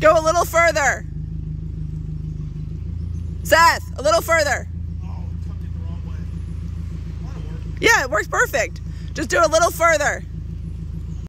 Go a little further. Seth, a little further. Oh, it Yeah, it works perfect. Just do a little further.